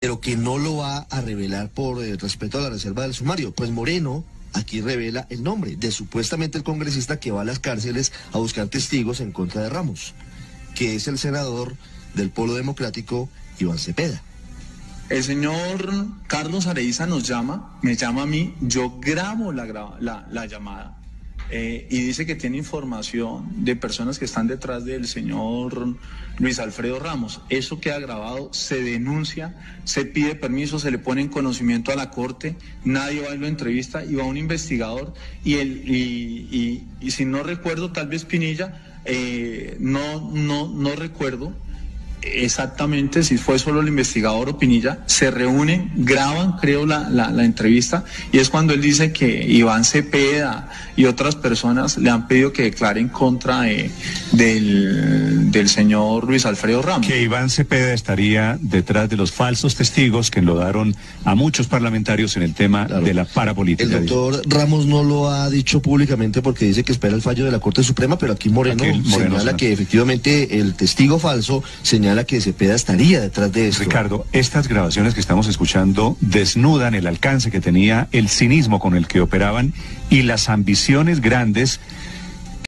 pero que no lo va a revelar por eh, respeto a la reserva del sumario. Pues Moreno aquí revela el nombre de supuestamente el congresista que va a las cárceles a buscar testigos en contra de Ramos, que es el senador del Polo Democrático, Iván Cepeda. El señor Carlos Areiza nos llama, me llama a mí, yo grabo la, la, llamada eh, y dice que tiene información de personas que están detrás del señor Luis Alfredo Ramos. Eso queda grabado, se denuncia, se pide permiso, se le pone en conocimiento a la corte, nadie va a lo entrevista y va un investigador y, el, y, y, si no recuerdo, tal vez Pinilla, eh, no, no, no recuerdo exactamente si fue solo el investigador o Pinilla, se reúnen, graban, creo, la, la, entrevista y es cuando él dice que Iván Cepeda y otras personas le han pedido que declare en contra del, del señor Luis Alfredo Ramos. Que Iván Cepeda estaría detrás de los falsos testigos que enlodaron a muchos parlamentarios en el tema de la parapolítica. El doctor Ramos no lo ha dicho públicamente porque dice que espera el fallo de la Corte Suprema, pero aquí Moreno, señala que efectivamente el testigo falso señala que Cepeda estaría detrás de esto. Ricardo, estas grabaciones que estamos escuchando desnudan el alcance que tenía, el cinismo con el que operaban y las ambiciones grandes